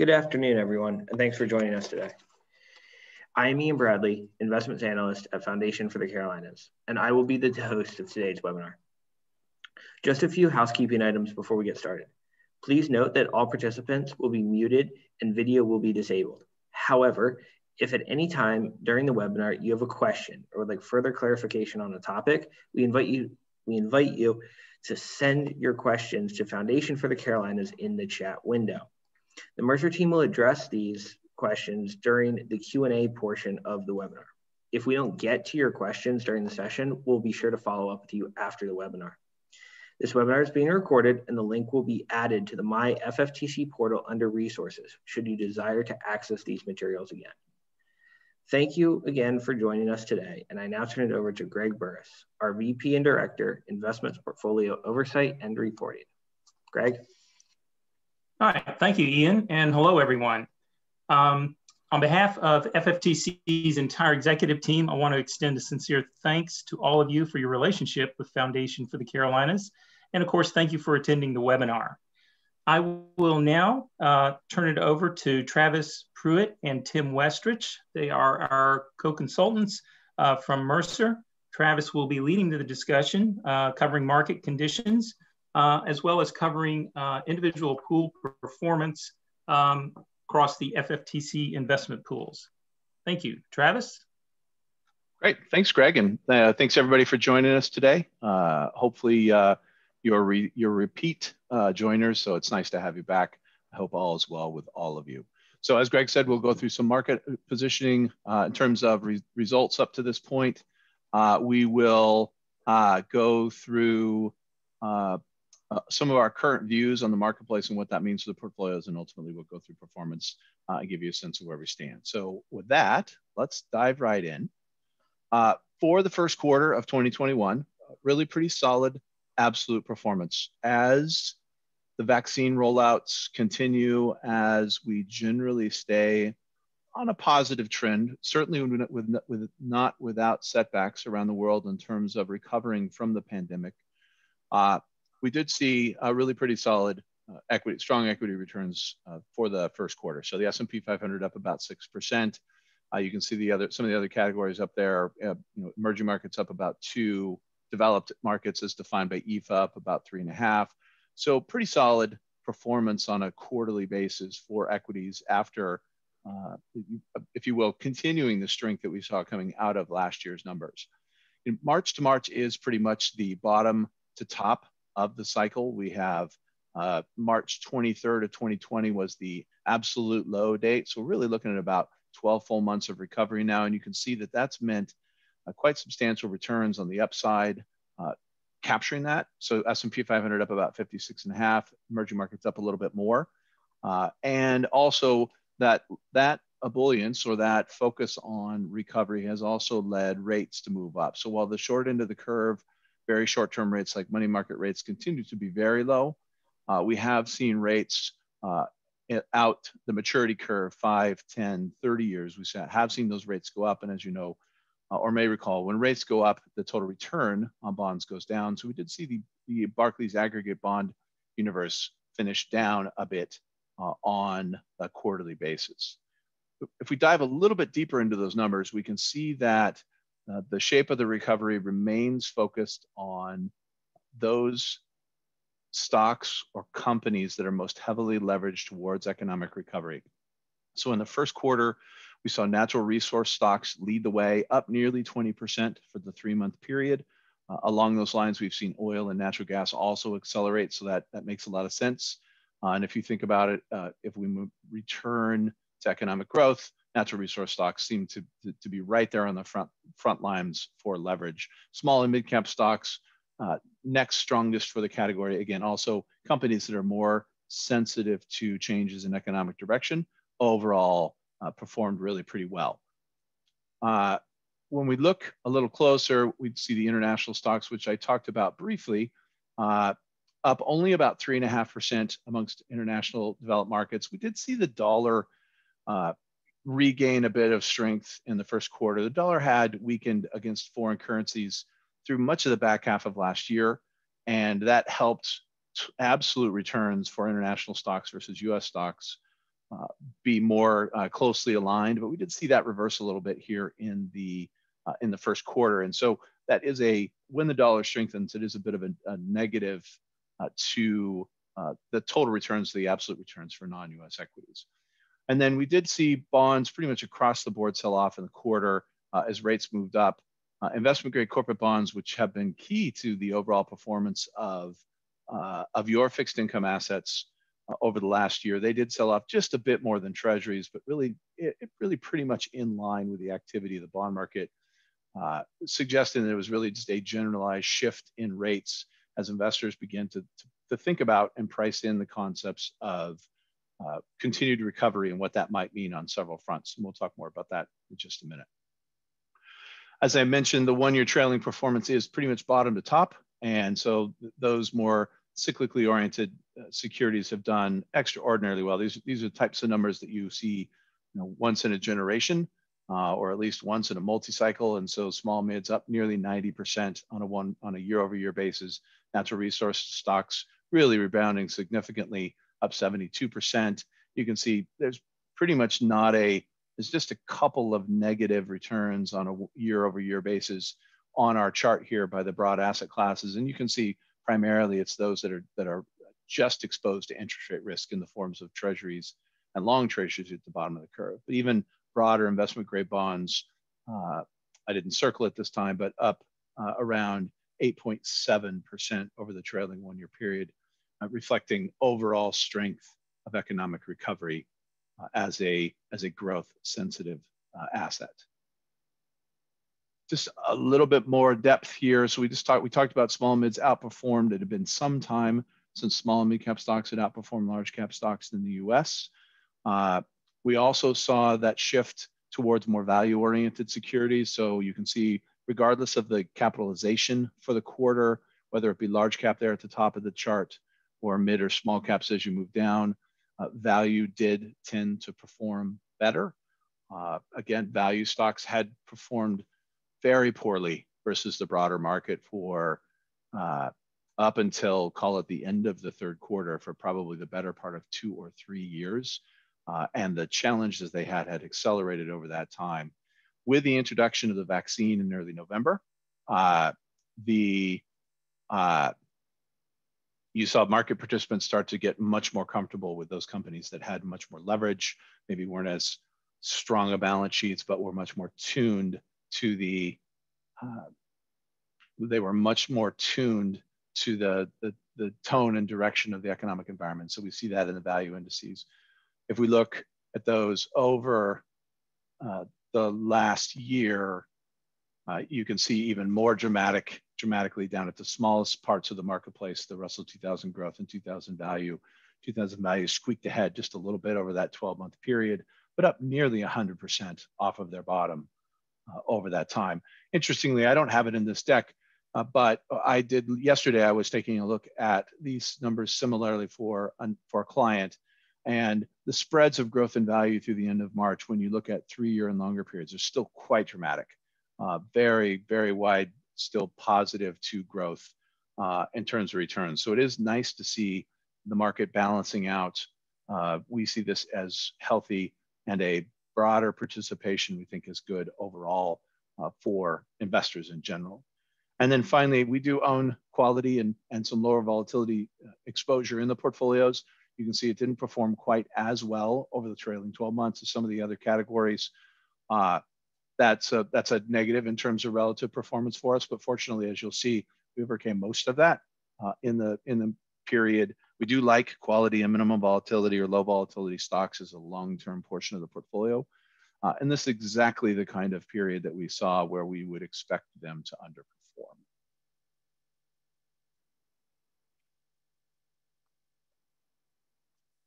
Good afternoon, everyone, and thanks for joining us today. I am Ian Bradley, Investments Analyst at Foundation for the Carolinas, and I will be the host of today's webinar. Just a few housekeeping items before we get started. Please note that all participants will be muted and video will be disabled. However, if at any time during the webinar you have a question or would like further clarification on a topic, we invite you, we invite you to send your questions to Foundation for the Carolinas in the chat window. The Mercer team will address these questions during the Q&A portion of the webinar. If we don't get to your questions during the session, we'll be sure to follow up with you after the webinar. This webinar is being recorded and the link will be added to the My FFTC portal under resources should you desire to access these materials again. Thank you again for joining us today. And I now turn it over to Greg Burris, our VP and Director, Investments Portfolio Oversight and Reporting. Greg? All right, thank you, Ian, and hello, everyone. Um, on behalf of FFTC's entire executive team, I want to extend a sincere thanks to all of you for your relationship with Foundation for the Carolinas. And of course, thank you for attending the webinar. I will now uh, turn it over to Travis Pruitt and Tim Westrich. They are our co-consultants uh, from Mercer. Travis will be leading the discussion, uh, covering market conditions, uh, as well as covering uh, individual pool performance um, across the FFTC investment pools. Thank you. Travis? Great. Thanks, Greg. And uh, thanks, everybody, for joining us today. hopefully, your, re your repeat uh, joiners, so it's nice to have you back. I hope all is well with all of you. So as Greg said, we'll go through some market positioning uh, in terms of re results up to this point. Uh, we will uh, go through uh, uh, some of our current views on the marketplace and what that means for the portfolios, and ultimately we'll go through performance and give you a sense of where we stand. So with that, let's dive right in. for the first quarter of 2021, really pretty solid absolute performance. As the vaccine rollouts continue, as we generally stay on a positive trend, certainly with, with, with, not without setbacks around the world in terms of recovering from the pandemic. Uh, we did see a really pretty solid uh, equity, strong equity returns uh, for the first quarter. So the S&P 500 up about 6%. Uh, you can see the other, some of the other categories up there, uh, you know, emerging markets up about two, developed markets as defined by EAFE up about three and a half. So pretty solid performance on a quarterly basis for equities after, uh, if you will, continuing the strength that we saw coming out of last year's numbers. In March to March is pretty much the bottom to top of the cycle. We have uh, March 23rd of 2020 was the absolute low date. So we're really looking at about 12 full months of recovery now. And you can see that that's meant uh, quite substantial returns on the upside, uh, capturing that. So S&P 500 up about 56 and a half, emerging markets up a little bit more. Uh, and also that, that ebullience or that focus on recovery has also led rates to move up. So while the short end of the curve, very short-term rates like money market rates continue to be very low, uh, we have seen rates uh, out the maturity curve, 5, 10, 30 years, we have seen those rates go up. And as you know, uh, or may recall when rates go up, the total return on bonds goes down. So we did see the, the Barclays aggregate bond universe finish down a bit uh, on a quarterly basis. If we dive a little bit deeper into those numbers, we can see that uh, the shape of the recovery remains focused on those stocks or companies that are most heavily leveraged towards economic recovery. So in the first quarter, we saw natural resource stocks lead the way, up nearly 20% for the three month period. Uh, along those lines, we've seen oil and natural gas also accelerate, so that, that makes a lot of sense. Uh, and if you think about it, uh, if we return to economic growth, natural resource stocks seem to, to, to, be right there on the front, front lines for leverage. Small and mid cap stocks, uh, next strongest for the category. Again, also companies that are more sensitive to changes in economic direction. Overall, uh, performed really pretty well. Uh, when we look a little closer, we'd see the international stocks, which I talked about briefly, uh, up only about 3.5% amongst international developed markets. We did see the dollar uh, regain a bit of strength in the first quarter. The dollar had weakened against foreign currencies through much of the back half of last year, and that helped absolute returns for international stocks versus US stocks uh, be more uh, closely aligned, but we did see that reverse a little bit here in the uh, in the first quarter. And so that is a when the dollar strengthens, it is a bit of a, a negative uh, to uh, the total returns, the absolute returns for non-U.S. equities. And then we did see bonds pretty much across the board sell off in the quarter uh, as rates moved up. investment grade corporate bonds, which have been key to the overall performance of of your fixed income assets, uh, over the last year. They did sell off just a bit more than treasuries, but really, it, it really pretty much in line with the activity of the bond market, uh, suggesting that it was really just a generalized shift in rates as investors begin to, to, to think about and price in the concepts of uh, continued recovery and what that might mean on several fronts. And we'll talk more about that in just a minute. As I mentioned, the one year trailing performance is pretty much bottom to top. And so th those more cyclically oriented uh, securities have done extraordinarily well. These, these are types of numbers that you see you know, once in a generation, uh, or at least once in a multi-cycle. And so small mids up nearly 90% on a one on a year over year basis. Natural resource stocks really rebounding significantly, up 72%. You can see there's pretty much not a, there's just a couple of negative returns on a year over year basis on our chart here by the broad asset classes. And you can see primarily it's those that are that are just exposed to interest rate risk in the forms of treasuries and long treasuries at the bottom of the curve. But even broader investment grade bonds, uh, I didn't circle it this time, but up uh, around 8.7% over the trailing one year period, uh, reflecting overall strength of economic recovery uh, as, a, as a growth sensitive uh, asset just a little bit more depth here. So we just talked, we talked about small mids outperformed. It had been some time since small and mid cap stocks had outperformed large cap stocks in the US. Uh, we also saw that shift towards more value oriented securities. So you can see, regardless of the capitalization for the quarter, whether it be large cap there at the top of the chart or mid or small caps as you move down, uh, value did tend to perform better. Uh, again, value stocks had performed very poorly versus the broader market for uh, up until call it the end of the third quarter for probably the better part of two or three years. Uh, and the challenges they had had accelerated over that time. With the introduction of the vaccine in early November, uh, the uh, you saw market participants start to get much more comfortable with those companies that had much more leverage, maybe weren't as strong a balance sheets, but were much more tuned to the uh, they were much more tuned to the, the, the tone and direction of the economic environment. So we see that in the value indices. If we look at those over uh, the last year, uh, you can see even more dramatic, dramatically down at the smallest parts of the marketplace, the Russell 2000 growth and 2000 value. 2000 value squeaked ahead just a little bit over that 12 month period, but up nearly 100% off of their bottom uh, over that time. Interestingly, I don't have it in this deck, uh, but I did yesterday. I was taking a look at these numbers similarly for for a client, and the spreads of growth and value through the end of March, when you look at three-year and longer periods, are still quite dramatic. Uh, very, very wide, still positive to growth uh, in terms of returns. So it is nice to see the market balancing out. Uh, we see this as healthy and a broader participation we think is good overall uh, for investors in general. And then finally, we do own quality and, and some lower volatility uh, exposure in the portfolios. You can see it didn't perform quite as well over the trailing 12 months as some of the other categories. Uh, that's a, that's a negative in terms of relative performance for us, but fortunately, as you'll see, we overcame most of that uh, in the in the period we do like quality and minimum volatility or low volatility stocks as a long-term portion of the portfolio. Uh, and this is exactly the kind of period that we saw where we would expect them to underperform.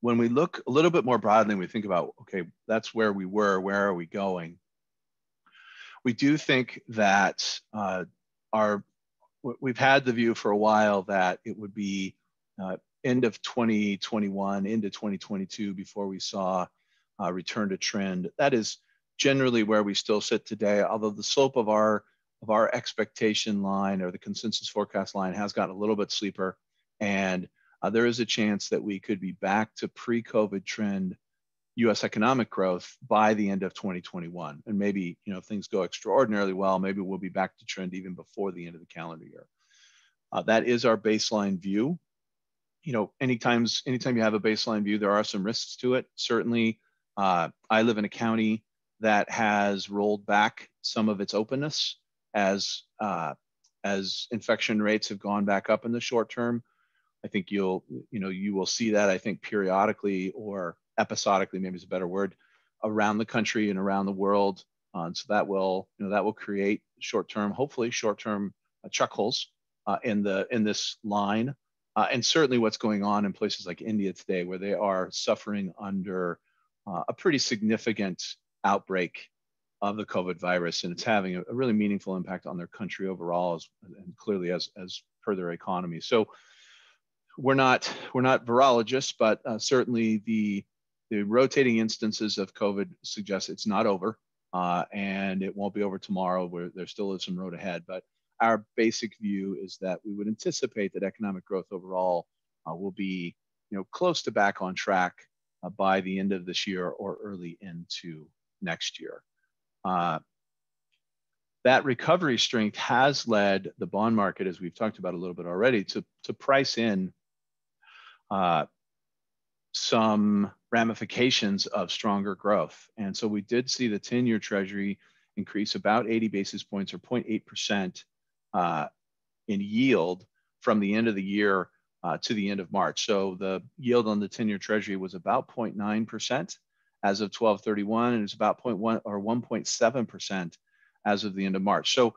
When we look a little bit more broadly, we think about, okay, that's where we were, where are we going? We do think that uh, our, we've had the view for a while that it would be uh, end of 2021 into 2022 before we saw a return to trend. That is generally where we still sit today, although the slope of our of our expectation line or the consensus forecast line has gotten a little bit steeper. And uh, there is a chance that we could be back to pre-COVID trend U.S. economic growth by the end of 2021. And maybe, you know, if things go extraordinarily well, maybe we'll be back to trend even before the end of the calendar year. Uh, that is our baseline view. You know, anytime, anytime you have a baseline view, there are some risks to it. Certainly, uh, I live in a county that has rolled back some of its openness as uh, as infection rates have gone back up in the short term. I think you'll, you know, you will see that I think periodically or episodically, maybe is a better word, around the country and around the world. Uh, so that will, you know, that will create short-term, hopefully short-term uh, chuck holes uh, in the in this line. Uh, and certainly what's going on in places like India today, where they are suffering under uh, a pretty significant outbreak of the COVID virus, and it's having a, a really meaningful impact on their country overall, as, and clearly as as per their economy. So we're not we're not virologists, but uh, certainly the the rotating instances of COVID suggest it's not over, uh, and it won't be over tomorrow. Where there still is some road ahead, but our basic view is that we would anticipate that economic growth overall uh, will be, you know, close to back on track uh, by the end of this year or early into next year. Uh, that recovery strength has led the bond market, as we've talked about a little bit already, to, to price in uh, some ramifications of stronger growth. And so we did see the 10 year treasury increase about 80 basis points or 0.8% uh, in yield from the end of the year uh, to the end of March. So the yield on the 10 year treasury was about 0.9% as of 1231 and it's about 0.1 or 1.7% as of the end of March. So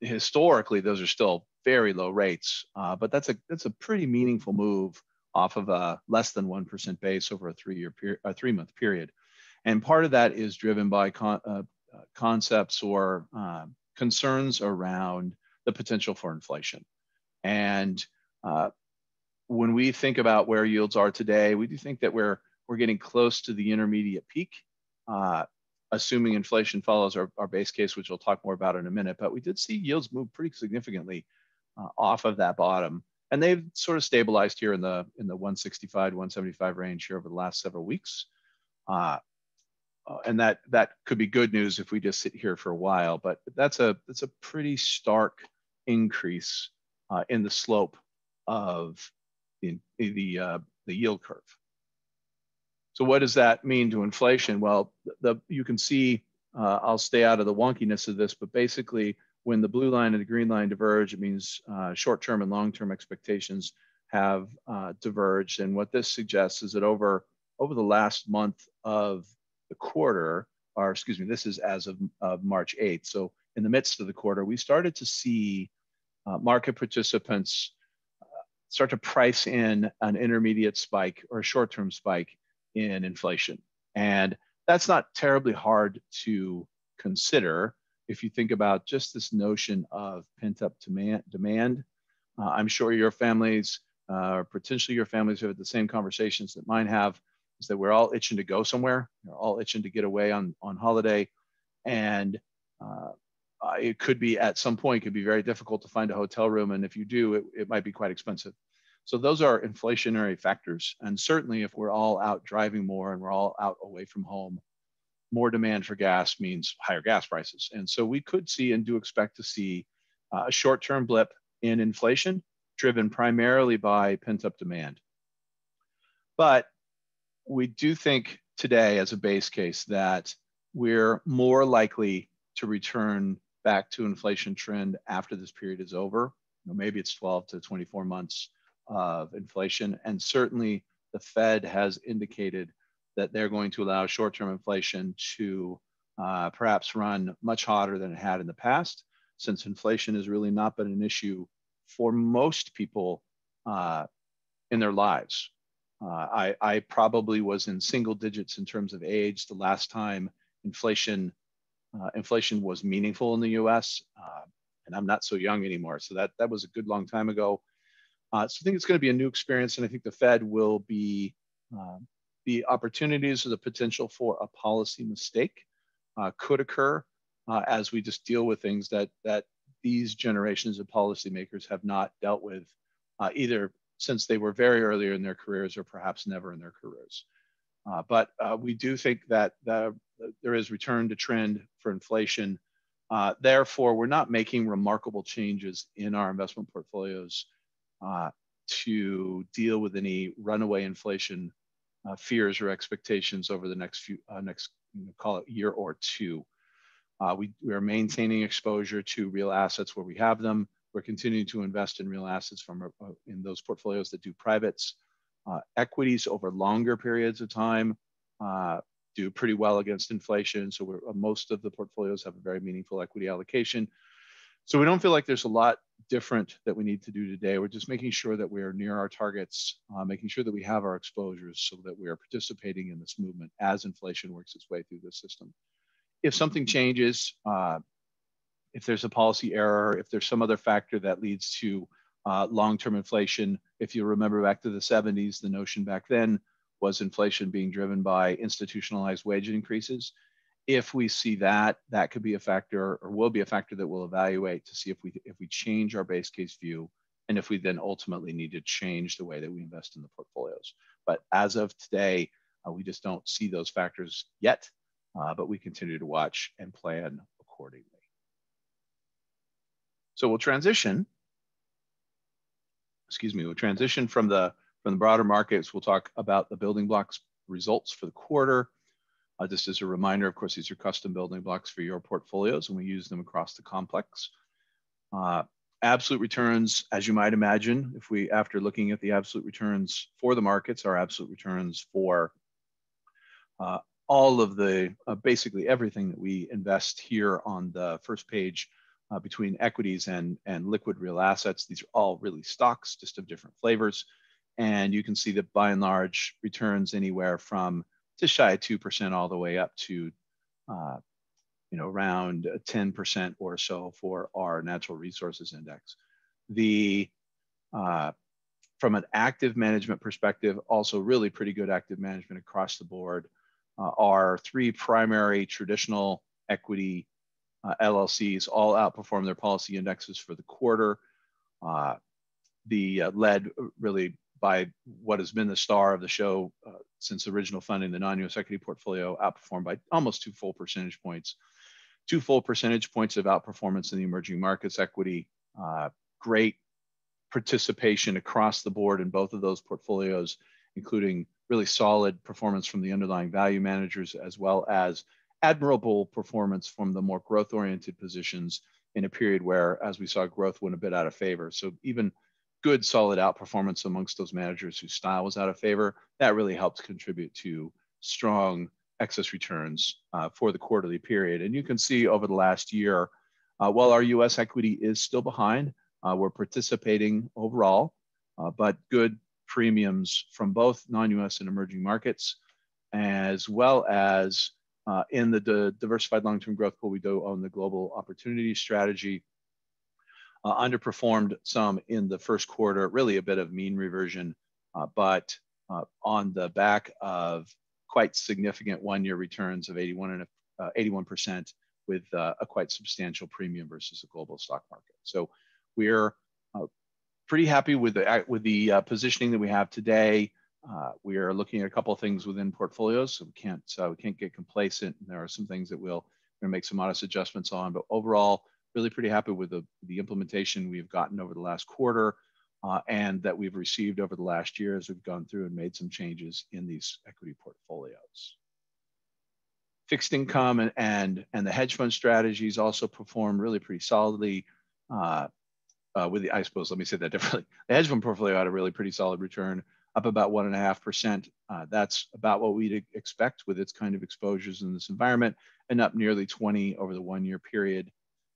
historically, those are still very low rates, uh, but that's a that's a pretty meaningful move off of a less than 1% base over a three-year period, a three-month period. And part of that is driven by con- uh, uh, concepts or uh, concerns around the potential for inflation. And uh, when we think about where yields are today, we do think that we're we're getting close to the intermediate peak, uh, assuming inflation follows our, our base case, which we'll talk more about in a minute. But we did see yields move pretty significantly uh, off of that bottom and they've sort of stabilized here in the in the 165 175 range here over the last several weeks. Uh, uh, and that that could be good news if we just sit here for a while but that's a that's a pretty stark increase uh, in the slope of the the, uh, the yield curve. So what does that mean to inflation? Well the you can see uh, I'll stay out of the wonkiness of this but basically when the blue line and the green line diverge, it means uh, short-term and long-term expectations have uh, diverged. And what this suggests is that over, over the last month of the quarter, or excuse me, this is as of, of March 8th. So in the midst of the quarter, we started to see uh, market participants uh, start to price in an intermediate spike or a short-term spike in inflation. And that's not terribly hard to consider if you think about just this notion of pent up demand, uh, I'm sure your families uh, or potentially your families have had the same conversations that mine have is that we're all itching to go somewhere. We're all itching to get away on, on holiday. And uh, it could be at some point, could be very difficult to find a hotel room. And if you do, it, it might be quite expensive. So those are inflationary factors. And certainly if we're all out driving more and we're all out away from home, more demand for gas means higher gas prices. And so we could see and do expect to see uh, a short term blip in inflation driven primarily by pent up demand. But we do think today, as a base case, that we're more likely to return back to inflation trend after this period is over. You know, maybe it's 12 to 24 months of inflation. And certainly the Fed has indicated that they're going to allow short-term inflation to uh, perhaps run much hotter than it had in the past, since inflation has really not been an issue for most people uh, in their lives. Uh, I, I, probably was in single digits in terms of age the last time inflation uh, inflation was meaningful in the U.S. Uh, and I'm not so young anymore, so that that was a good long time ago. Uh, so I think it's going to be a new experience, and I think the Fed will be the opportunities or the potential for a policy mistake uh, could occur uh, as we just deal with things that that these generations of policymakers have not dealt with uh, either since they were very early in their careers or perhaps never in their careers. Uh, but uh, we do think that the, there is return to trend for inflation. Uh, therefore, we're not making remarkable changes in our investment portfolios to deal with any runaway inflation uh, fears or expectations over the next few uh, next call it year or two. we, we are maintaining exposure to real assets where we have them. We're continuing to invest in real assets from in those portfolios that do privates. Uh, equities over longer periods of time uh, do pretty well against inflation. So uh, most of the portfolios have a very meaningful equity allocation. So we don't feel like there's a lot different that we need to do today. We're just making sure that we are near our targets, uh, making sure that we have our exposures so that we are participating in this movement as inflation works its way through the system. If something changes, uh, if there's a policy error, if there's some other factor that leads to uh, long-term inflation. If you remember back to the 70s, the notion back then was inflation being driven by institutionalized wage increases. If we see that, that could be a factor or will be a factor that we'll evaluate to see if we if we change our base case view and if we then ultimately need to change the way that we invest in the portfolios. But as of today, uh, we just don't see those factors yet, uh, but we continue to watch and plan accordingly. So we'll transition excuse me, we'll transition from the from the broader markets. We'll talk about the building blocks results for the quarter. Uh, just as a reminder, of course, these are custom building blocks for your portfolios, and we use them across the complex. Uh, absolute returns, as you might imagine, if we, after looking at the absolute returns for the markets, our absolute returns for uh, all of the, uh, basically everything that we invest here on the first page uh, between equities and, and liquid real assets. These are all really stocks, just of different flavors. And you can see that by and large returns anywhere from just shy of 2% all the way up to, uh, you know, around 10% or so for our natural resources index. The, uh, from an active management perspective, also really pretty good active management across the board. Uh, our three primary traditional equity uh, LLCs all outperformed their policy indexes for the quarter. Uh, the uh, led really by what has been the star of the show uh, since original funding, the non-US equity portfolio outperformed by almost two full percentage points. Two full percentage points of outperformance in the emerging markets equity. Uh, great participation across the board in both of those portfolios, including really solid performance from the underlying value managers as well as admirable performance from the more growth oriented positions in a period where, as we saw, growth went a bit out of favor. So even good solid outperformance amongst those managers whose style was out of favor, that really helped contribute to strong excess returns uh, for the quarterly period. And you can see over the last year, uh, while our US equity is still behind, uh, we're participating overall, uh, but good premiums from both non US and emerging markets, as well as uh, in the di diversified long-term growth pool, we do own the global opportunity strategy. Uh, underperformed some in the first quarter, really a bit of mean reversion, uh, but uh, on the back of quite significant one-year returns of 81 and 81% uh, with uh, a quite substantial premium versus the global stock market. So we're pretty happy with the with the positioning that we have today. Uh, we are looking at a couple of things within portfolios, so we can't uh, we can't get complacent. There are some things that we'll we're make some modest adjustments on, but overall, really pretty happy with the the implementation we've gotten over the last quarter, uh, and that we've received over the last year as we've gone through and made some changes in these equity portfolios. Fixed income and and, and the hedge fund strategies also performed really pretty solidly. Uh, uh, with the, I suppose, let me say that differently. The hedge fund portfolio had a really pretty solid return up about one and a half percent. Uh, that's about what we'd expect with its kind of exposures in this environment and up nearly 20 over the one year period.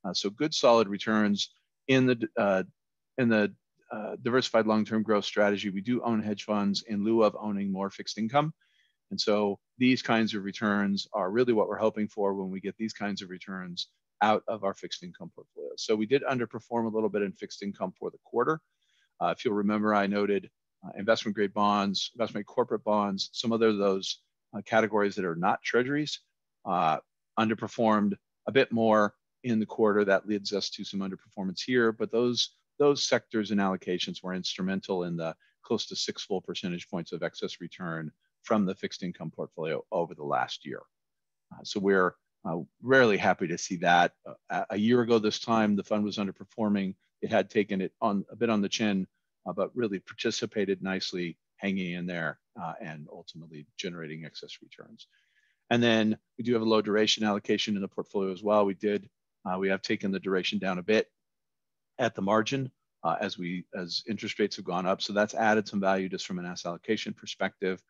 Uh, so good solid returns in the, uh, in the uh, diversified long-term growth strategy. We do own hedge funds in lieu of owning more fixed income. And so these kinds of returns are really what we're hoping for when we get these kinds of returns out of our fixed income portfolio. So we did underperform a little bit in fixed income for the quarter. Uh, if you'll remember, I noted uh, investment grade bonds, investment corporate bonds, some other of those uh, categories that are not treasuries underperformed a bit more in the quarter. That leads us to some underperformance here, but those those sectors and allocations were instrumental in the close to six full percentage points of excess return from the fixed income portfolio over the last year. Uh, so we're uh, rarely happy to see that. Uh, a year ago this time, the fund was underperforming. It had taken it on a bit on the chin, uh, but really participated nicely, hanging in there uh, and ultimately generating excess returns. And then we do have a low duration allocation in the portfolio as well. We did, uh, we have taken the duration down a bit at the margin uh, as we as interest rates have gone up. So that's added some value just from an asset allocation perspective.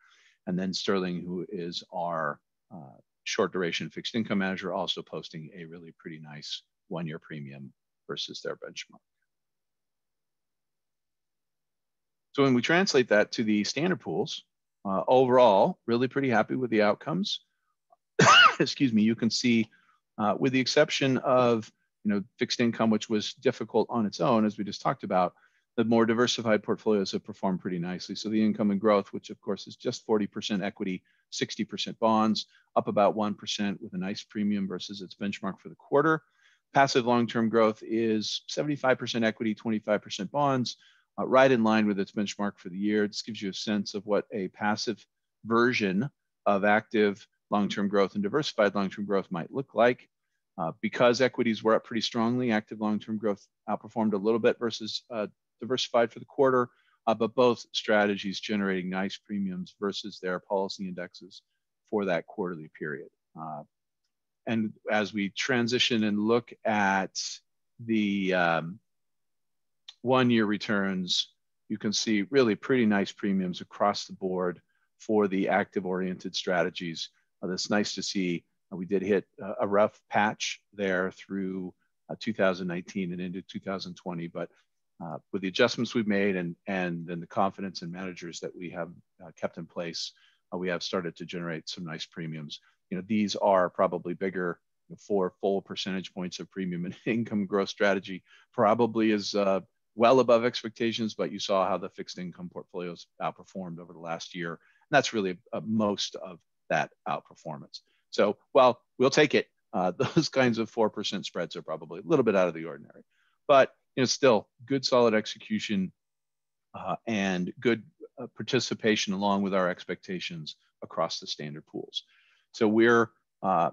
And then Sterling, who is our uh, short duration fixed income manager, also posting a really pretty nice one year premium versus their benchmark. So when we translate that to the standard pools, uh, overall, really pretty happy with the outcomes. Excuse me, you can see, uh, with the exception of you know fixed income, which was difficult on its own, as we just talked about, the more diversified portfolios have performed pretty nicely. So the income and growth, which of course is just 40% equity, 60% bonds, up about 1% with a nice premium versus its benchmark for the quarter. Passive long-term growth is 75% equity, 25% bonds, uh, right in line with its benchmark for the year. This gives you a sense of what a passive version of active long-term growth and diversified long-term growth might look like. Uh, because equities were up pretty strongly, active long-term growth outperformed a little bit versus uh, diversified for the quarter, uh, but both strategies generating nice premiums versus their policy indexes for that quarterly period. Uh, and as we transition and look at the um, one year returns, you can see really pretty nice premiums across the board for the active oriented strategies. Uh, that's nice to see. Uh, we did hit a rough patch there through uh, 2019 and into 2020, but with the adjustments we've made and and then the confidence in managers that we have kept in place, we have started to generate some nice premiums. You know, these are probably bigger four full percentage points of premium and income growth strategy probably is uh, well above expectations, but you saw how the fixed income portfolios outperformed over the last year. And that's really most of that outperformance. So, well, we'll take it. Uh, those kinds of 4% spreads are probably a little bit out of the ordinary, but you know, still good, solid execution uh, and good uh, participation along with our expectations across the standard pools. So we're uh,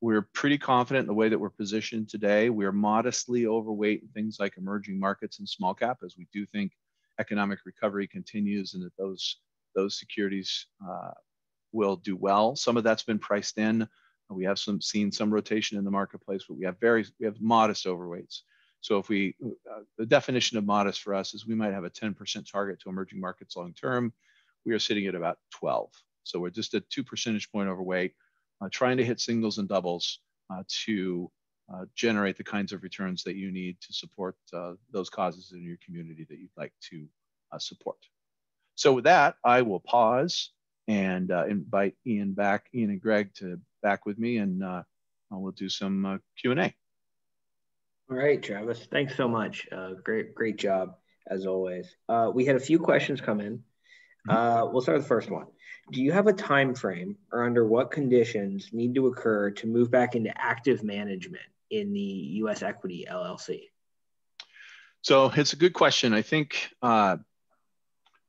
we're pretty confident in the way that we're positioned today. We're modestly overweight in things like emerging markets and small cap, as we do think economic recovery continues and that those those securities uh, will do well. Some of that's been priced in. We have some seen some rotation in the marketplace, but we have very we have modest overweights. So if we, uh, the definition of modest for us is we might have a 10% target to emerging markets long term. We are sitting at about 12. So we're just a two percentage point overweight, uh, trying to hit singles and doubles uh, to uh, generate the kinds of returns that you need to support uh, those causes in your community that you'd like to uh, support. So with that, I will pause and invite Ian back, Ian and Greg to back with me and we'll do some Q&A. All right, Travis. Thanks so much. Uh, great, great job as always. Uh, we had a few questions come in. Mm-hmm. Uh, we'll start with the first one. Do you have a time frame or under what conditions need to occur to move back into active management in the U.S. Equity LLC? So it's a good question. I think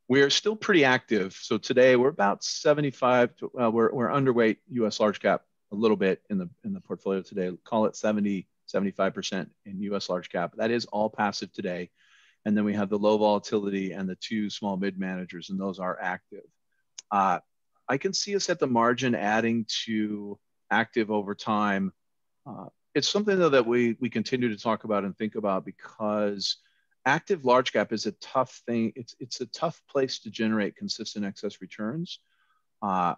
uh, we're still pretty active. So today we're about 75. To, uh, we're we're underweight U.S. large cap a little bit in the in the portfolio today. Call it 70 75% in US large cap. That is all passive today. And then we have the low volatility and the two small mid managers, and those are active. Uh, I can see us at the margin adding to active over time. Uh, it's something though that we we continue to talk about and think about because active large cap is a tough thing. It's it's a tough place to generate consistent excess returns. Uh,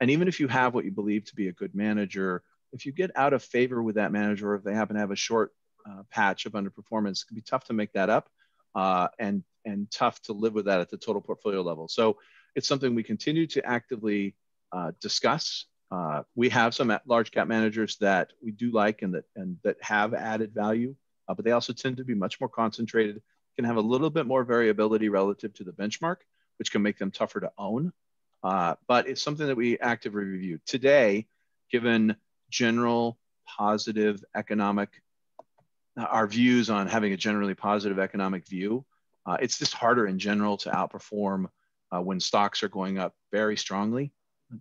and even if you have what you believe to be a good manager, if you get out of favor with that manager, or if they happen to have a short uh, patch of underperformance, it can be tough to make that up, uh, and and tough to live with that at the total portfolio level. So it's something we continue to actively uh, discuss. Uh, we have some large cap managers that we do like and that and that have added value, uh, but they also tend to be much more concentrated. Can have a little bit more variability relative to the benchmark, which can make them tougher to own. Uh, but it's something that we actively review today, given general positive economic, our views on having a generally positive economic view. Uh, it's just harder in general to outperform uh, when stocks are going up very strongly.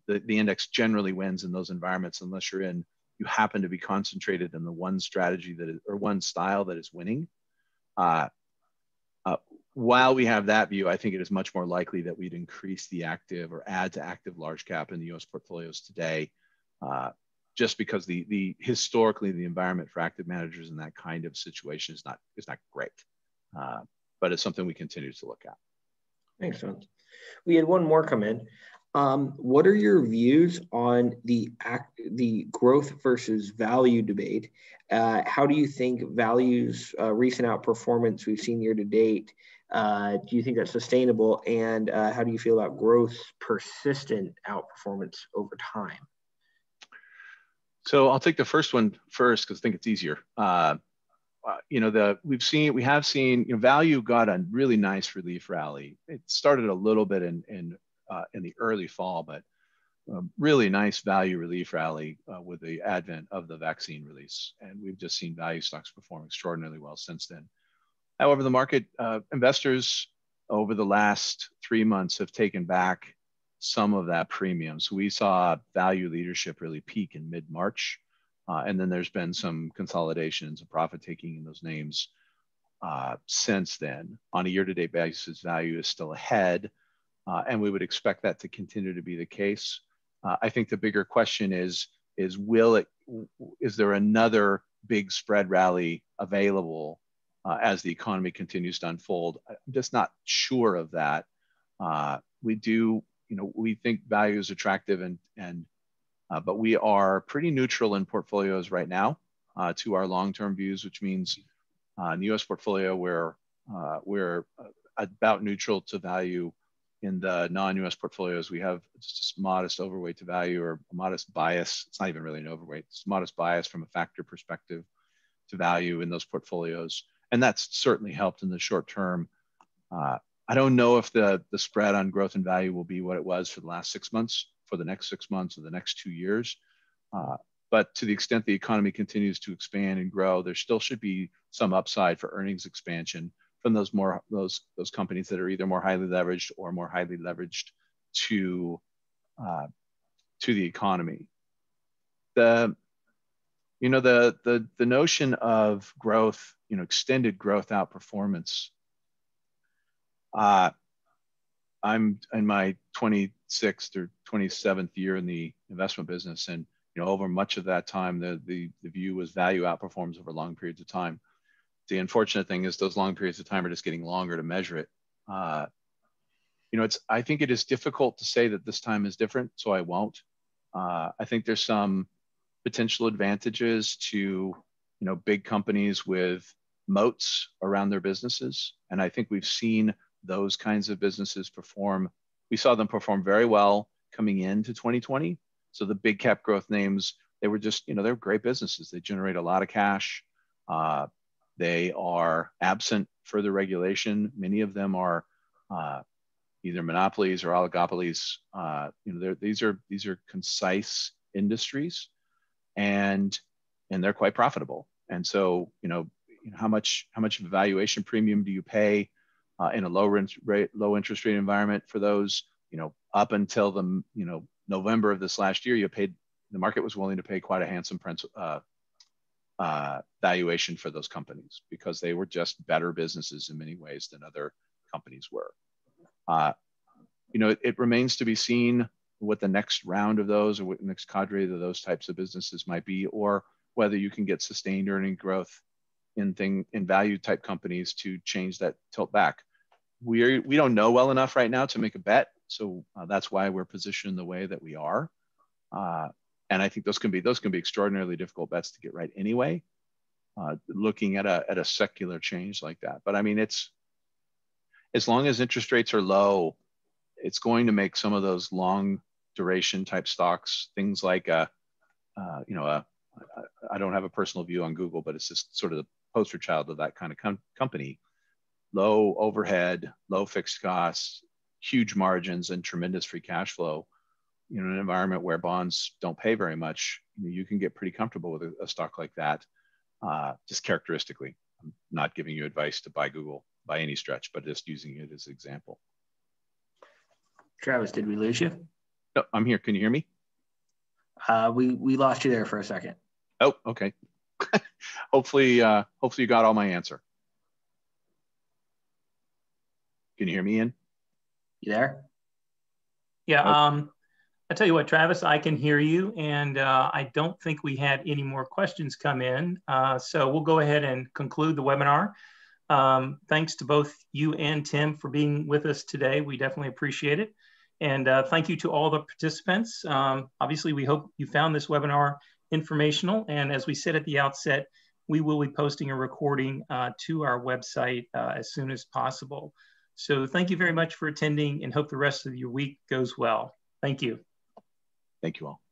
the, the index generally wins in those environments unless you're in you happen to be concentrated in the one strategy that is or one style that is winning. While we have that view, I think it is much more likely that we'd increase the active or add to active large cap in the U.S. portfolios today, uh, just because the the historically the environment for active managers in that kind of situation is not is not great, uh, but it's something we continue to look at. Makes sense. We had one more come in. Um, what are your views on the act, the growth versus value debate? Uh, how do you think values uh, recent outperformance we've seen year to date? Uh, do you think that's sustainable? And uh, how do you feel about growth persistent outperformance over time? So I'll take the first one first because I think it's easier. Uh, uh, you know, the we've seen we have seen you know value got a really nice relief rally. It started a little bit in in uh, in the early fall, but really nice value relief rally uh, with the advent of the vaccine release. And we've just seen value stocks perform extraordinarily well since then. However, the market uh, investors over the last three months have taken back some of that premium. So we saw value leadership really peak in mid March. Uh, and then there's been some consolidations and profit taking in those names uh, since then. On a year to date basis, value is still ahead uh, and we would expect that to continue to be the case. Uh, I think the bigger question is, is will it, is there another big spread rally available uh, as the economy continues to unfold? I'm just not sure of that. Uh, we do, you know, we think value is attractive and, and uh, but we are pretty neutral in portfolios right now uh, to our long-term views, which means in the U.S. portfolio, we're, we're about neutral to value in the non-US portfolios, we have just a modest overweight to value or a modest bias. It's not even really an overweight. It's modest bias from a factor perspective to value in those portfolios. And that's certainly helped in the short term. Uh, I don't know if the, the spread on growth and value will be what it was for the last six months, for the next six months, or the next two years. Uh, but to the extent the economy continues to expand and grow, there still should be some upside for earnings expansion from those more those those companies that are either more highly leveraged or more highly leveraged to uh, to the economy. The you know the the the notion of growth, you know, extended growth outperformance. Uh, I'm in my 26th or 27th year in the investment business, and you know, over much of that time, the the, the view was value outperforms over long periods of time the unfortunate thing is those long periods of time are just getting longer to measure it. Uh, you know, it's I think it is difficult to say that this time is different, so I won't. Uh, I think there's some potential advantages to you know big companies with moats around their businesses, and I think we've seen those kinds of businesses perform. We saw them perform very well coming into 2020. So the big cap growth names, they were just you know they're great businesses. They generate a lot of cash. Uh, they are absent further regulation. Many of them are uh, either monopolies or oligopolies. Uh, you know, these are these are concise industries, and and they're quite profitable. And so, you know, how much how much valuation premium do you pay uh, in a low rate, low interest rate environment for those? You know, up until the you know November of this last year, you paid the market was willing to pay quite a handsome uh, uh, valuation for those companies because they were just better businesses in many ways than other companies were. Uh, you know, it, it, remains to be seen what the next round of those or what next cadre of those types of businesses might be, or whether you can get sustained earning growth in thing in value type companies to change that tilt back. We we don't know well enough right now to make a bet, so uh, that's why we're positioned the way that we are. Uh, and I think those can be those can be extraordinarily difficult bets to get right anyway. Uh, looking at a at a secular change like that, but I mean it's as long as interest rates are low, it's going to make some of those long duration type stocks things like a uh, you know a I don't have a personal view on Google, but it's just sort of the poster child of that kind of com- company. Low overhead, low fixed costs, huge margins, and tremendous free cash flow you know, an environment where bonds don't pay very much, you can get pretty comfortable with a, a stock like that, uh, just characteristically. I'm not giving you advice to buy Google by any stretch, but just using it as an example. Travis, did we lose you? No, I'm here. Can you hear me? Uh, we, we lost you there for a second. Oh, okay. hopefully, uh, hopefully you got all my answer. Can you hear me, Ian? You there? Yeah. Oh. Um, I tell you what, Travis, I can hear you, and uh, I don't think we had any more questions come in. Uh, so we'll go ahead and conclude the webinar. Um, thanks to both you and Tim for being with us today. We definitely appreciate it. And uh, thank you to all the participants. Um, obviously, we hope you found this webinar informational. And as we said at the outset, we will be posting a recording uh, to our website uh, as soon as possible. So thank you very much for attending and hope the rest of your week goes well. Thank you. Thank you all.